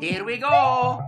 Here we go.